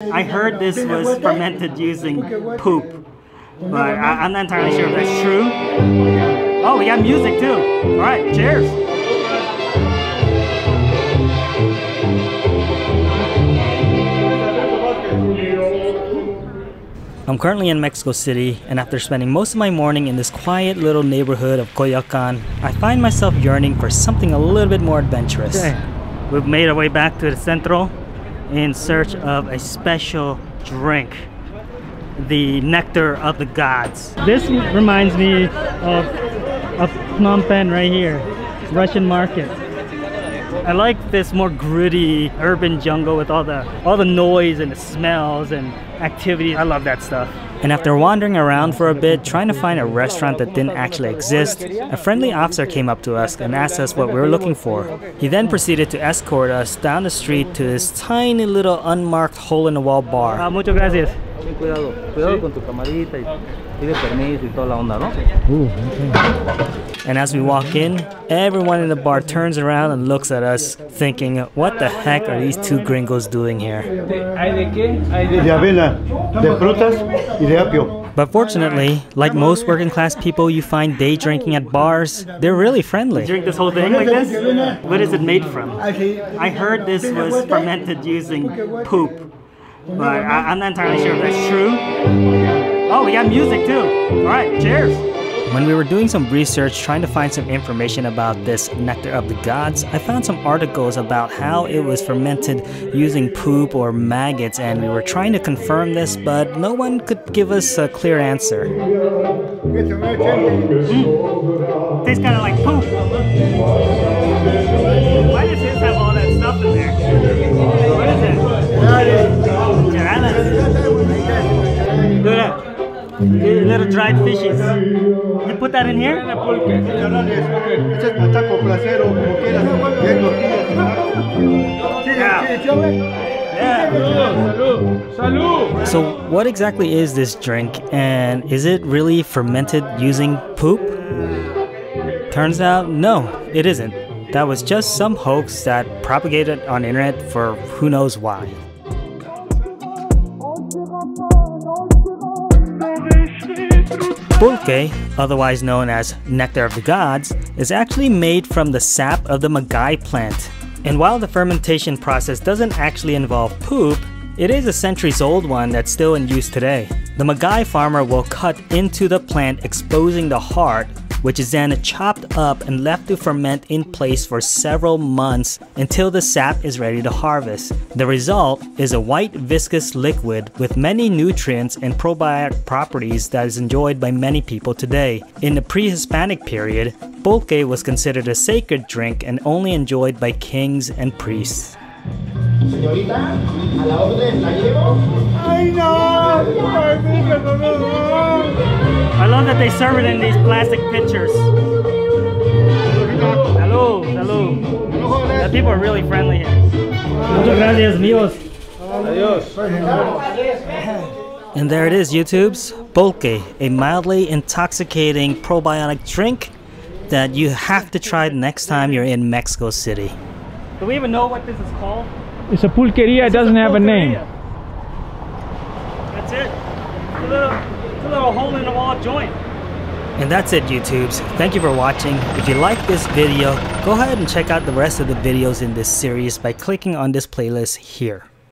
I heard this was fermented using poop, but I, am not entirely sure if that's true. Oh, we got music too. All right, cheers. I'm currently in Mexico City, and after spending most of my morning in this quiet little neighborhood of Coyoacan, I find myself yearning for something a little bit more adventurous. Okay. We've made our way back to the Centro, in search of a special drink the nectar of the gods. This reminds me of of Phnom Penh right here Russian market I like this more gritty urban jungle with all the all the noise and the smells and activity I love that stuff and after wandering around for a bit, trying to find a restaurant that didn't actually exist, a friendly officer came up to us and asked us what we were looking for. He then proceeded to escort us down the street to this tiny little unmarked hole-in-the-wall bar. Uh, muchas gracias. Cuidado, cuidado con tu camarita y pide permiso y toda la onda, ¿no? Ooh, okay. And as we walk in, everyone in the bar turns around and looks at us, thinking, what the heck are these two gringos doing here? But fortunately, like most working class people you find day drinking at bars, they're really friendly. drink this whole thing like this? What is it made from? I heard this was fermented using poop, but I, am not entirely sure if that's true. Oh, we got music too. All right, cheers. When we were doing some research trying to find some information about this nectar of the gods, I found some articles about how it was fermented using poop or maggots, and we were trying to confirm this, but no one could give us a clear answer. Mm. Tastes kind of like Little dried fishes. You put that in here? So, what exactly is this drink, and is it really fermented using poop? Turns out, no, it isn't. That was just some hoax that propagated on internet for who knows why. Pulque, otherwise known as nectar of the gods, is actually made from the sap of the maguey plant. And while the fermentation process doesn't actually involve poop, it is a centuries old one that's still in use today. The maguey farmer will cut into the plant exposing the heart which is then chopped up and left to ferment in place for several months until the sap is ready to harvest. The result is a white viscous liquid with many nutrients and probiotic properties that is enjoyed by many people today. In the pre-Hispanic period, pulque was considered a sacred drink and only enjoyed by kings and priests. Señorita, a la orden, ¿la llevo? ¡Ay, no! I love that they serve it in these plastic pitchers. Hello, hello. The people are really friendly here. Muchas gracias, amigos. Adios. And there it is, YouTubes. Pulque, a mildly intoxicating probiotic drink that you have to try the next time you're in Mexico City. Do we even know what this is called? It's a pulqueria, it doesn't have a name. That's it. Little hole in the wall joint. And that's it YouTubes. Thank you for watching. If you like this video, go ahead and check out the rest of the videos in this series by clicking on this playlist here.